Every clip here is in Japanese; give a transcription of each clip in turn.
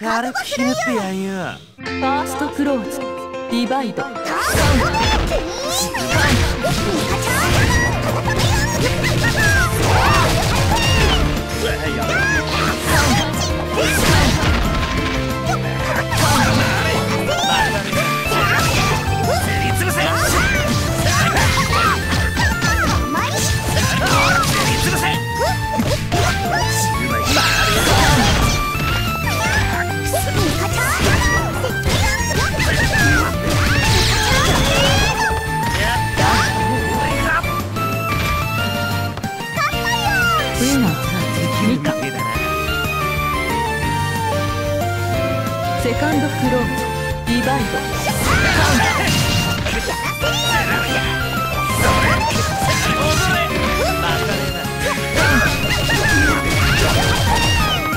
軽くひねってやんよファーストクローズディバイドウセカンドクローズディバイド。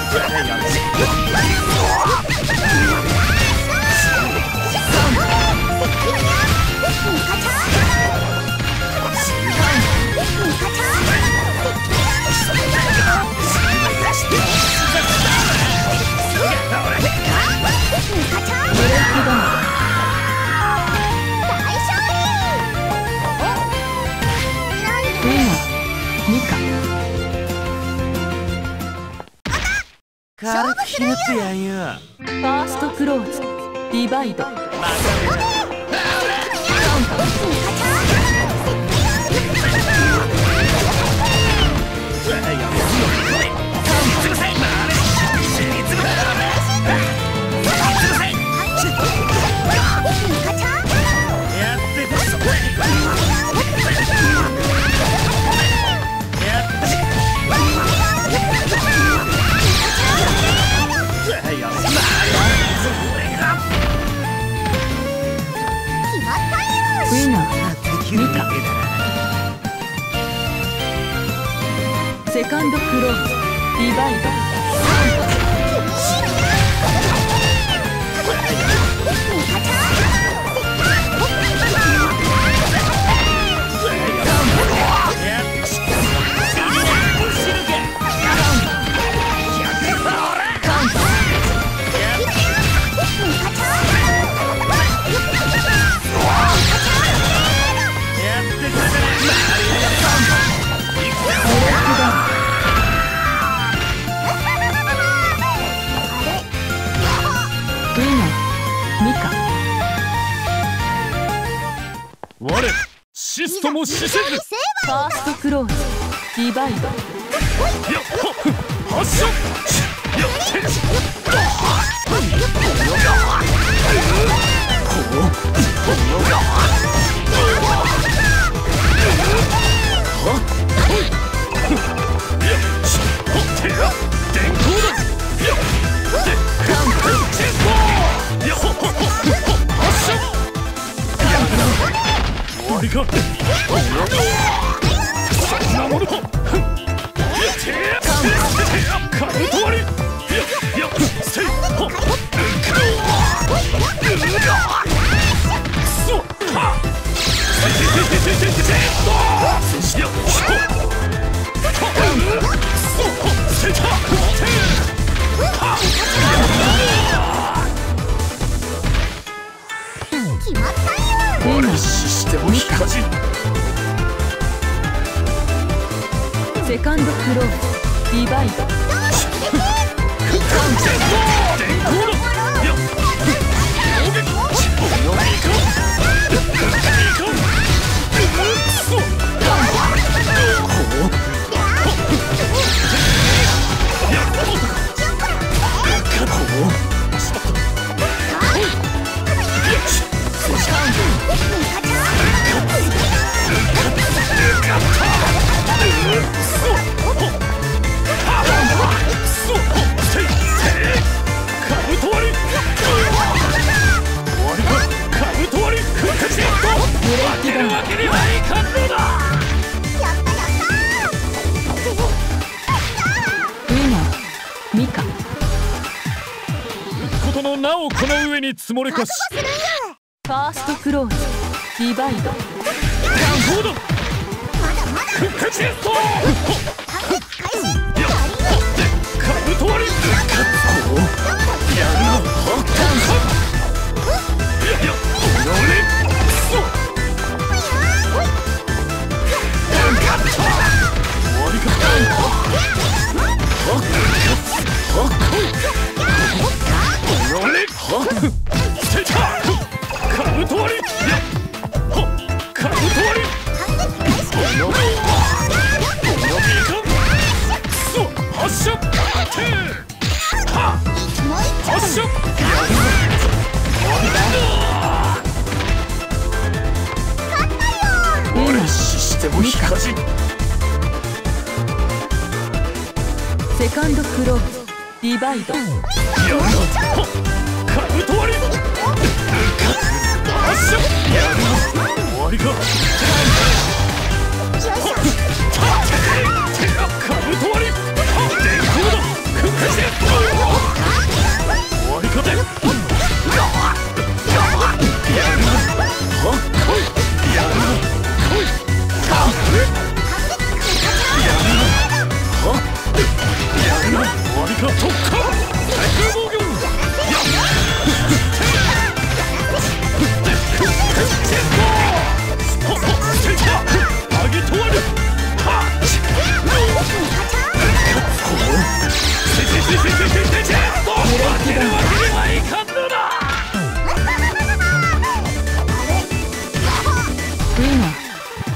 ブレイクダウン軽くひねってやんよ。ファーストクローズディバイド。ウィナーセカンドクローズ。ディバイドトも死せず。ファーストクローズ。ディバイドやっは発射やって終わしても引かじセカンドクローズディバイド電光ことのなおこの上に積もりかし。ファーストクローズディバイドガンード。カトやるの。セカンドクローズデバイドやなカブトワリや終わりかカブト割り電光だ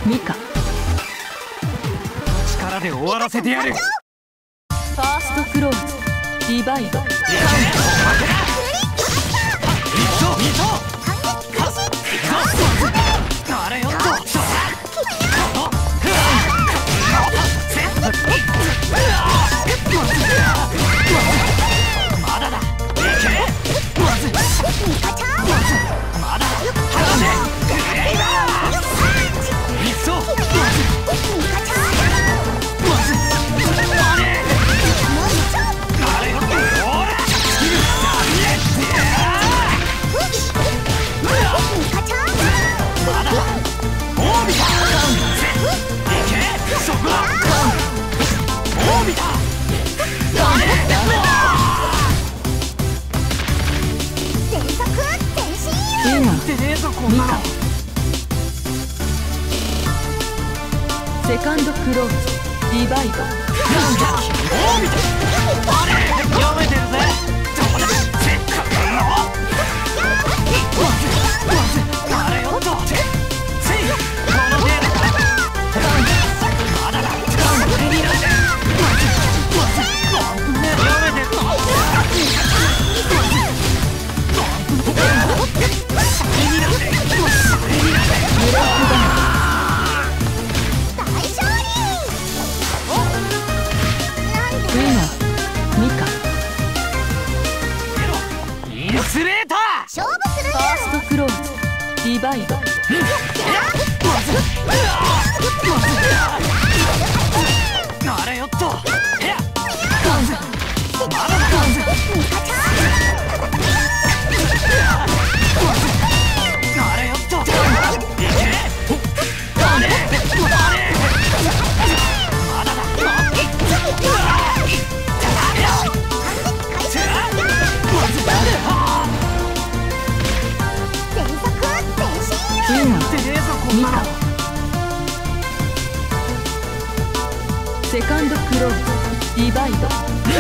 ミカ力で終わらせてやる。ファーストクローズ。リバイド。カスてねえぞこんなのセカンドクローズディバイドなんだライド。あれよっとロードディバイド。